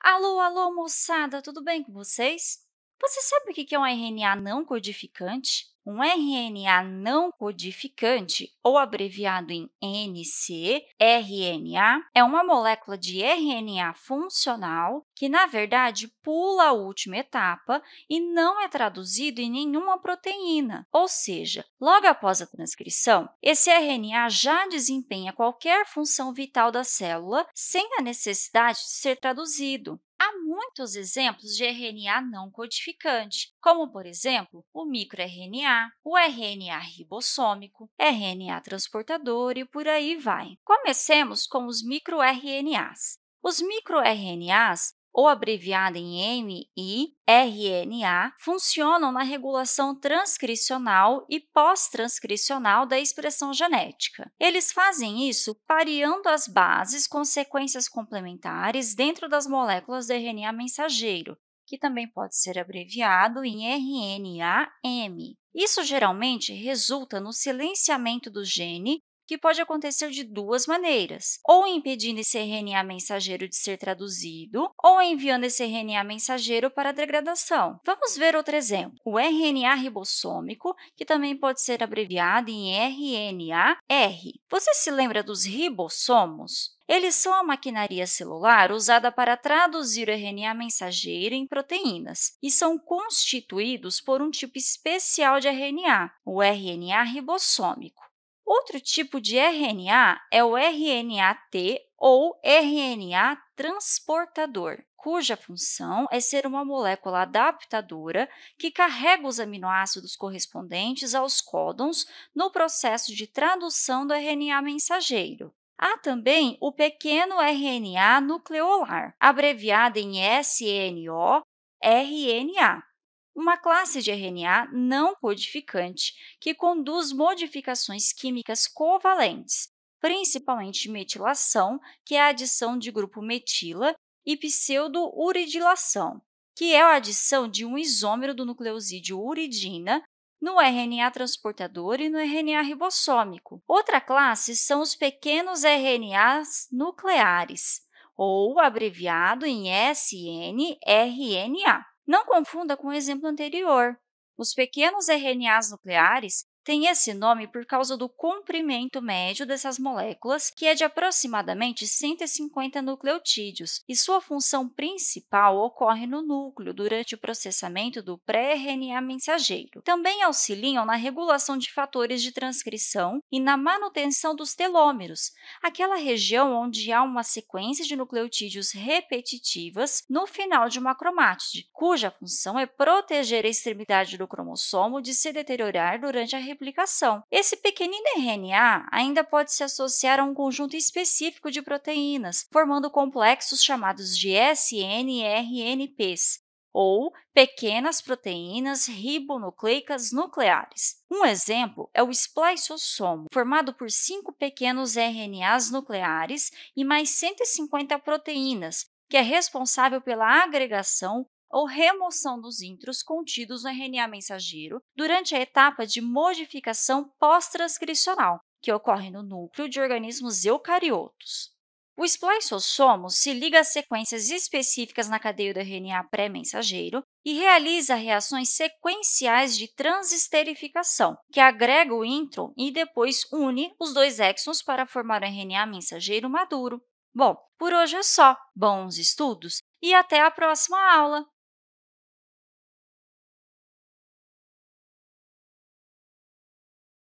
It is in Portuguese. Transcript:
Alô, alô, moçada, tudo bem com vocês? Você sabe o que é um RNA não codificante? Um RNA não codificante, ou abreviado em ncRNA, é uma molécula de RNA funcional que, na verdade, pula a última etapa e não é traduzido em nenhuma proteína. Ou seja, logo após a transcrição, esse RNA já desempenha qualquer função vital da célula sem a necessidade de ser traduzido. Há muitos exemplos de RNA não codificante, como, por exemplo, o microRNA, o RNA ribossômico, RNA transportador e por aí vai. Comecemos com os microRNAs. Os microRNAs ou abreviada em miRNA, funcionam na regulação transcricional e pós-transcricional da expressão genética. Eles fazem isso pareando as bases com sequências complementares dentro das moléculas do RNA mensageiro, que também pode ser abreviado em RNA-M. Isso geralmente resulta no silenciamento do gene que pode acontecer de duas maneiras, ou impedindo esse RNA mensageiro de ser traduzido, ou enviando esse RNA mensageiro para a degradação. Vamos ver outro exemplo, o RNA ribossômico, que também pode ser abreviado em RNA-R. Você se lembra dos ribossomos? Eles são a maquinaria celular usada para traduzir o RNA mensageiro em proteínas e são constituídos por um tipo especial de RNA, o RNA ribossômico. Outro tipo de RNA é o RNA-T ou RNA transportador, cuja função é ser uma molécula adaptadora que carrega os aminoácidos correspondentes aos códons no processo de tradução do RNA mensageiro. Há também o pequeno RNA nucleolar, abreviado em SNO-RNA, uma classe de RNA não codificante que conduz modificações químicas covalentes, principalmente metilação, que é a adição de grupo metila, e pseudouridilação, que é a adição de um isômero do nucleosídeo uridina no RNA transportador e no RNA ribossômico. Outra classe são os pequenos RNAs nucleares, ou abreviado em snRNA. Não confunda com o exemplo anterior. Os pequenos RNAs nucleares tem esse nome por causa do comprimento médio dessas moléculas, que é de aproximadamente 150 nucleotídeos, e sua função principal ocorre no núcleo durante o processamento do pré-RNA mensageiro. Também auxiliam na regulação de fatores de transcrição e na manutenção dos telômeros, aquela região onde há uma sequência de nucleotídeos repetitivas no final de uma cromátide, cuja função é proteger a extremidade do cromossomo de se deteriorar durante a Esse pequenino RNA ainda pode se associar a um conjunto específico de proteínas, formando complexos chamados de SNRNPs, ou pequenas proteínas ribonucleicas nucleares. Um exemplo é o spliceossomo, formado por cinco pequenos RNAs nucleares e mais 150 proteínas, que é responsável pela agregação ou remoção dos intros contidos no RNA mensageiro durante a etapa de modificação pós-transcricional, que ocorre no núcleo de organismos eucariotos. O spliceossomo se liga a sequências específicas na cadeia do RNA pré-mensageiro e realiza reações sequenciais de transesterificação, que agrega o intron e depois une os dois exons para formar o RNA mensageiro maduro. Bom, por hoje é só. Bons estudos e até a próxima aula!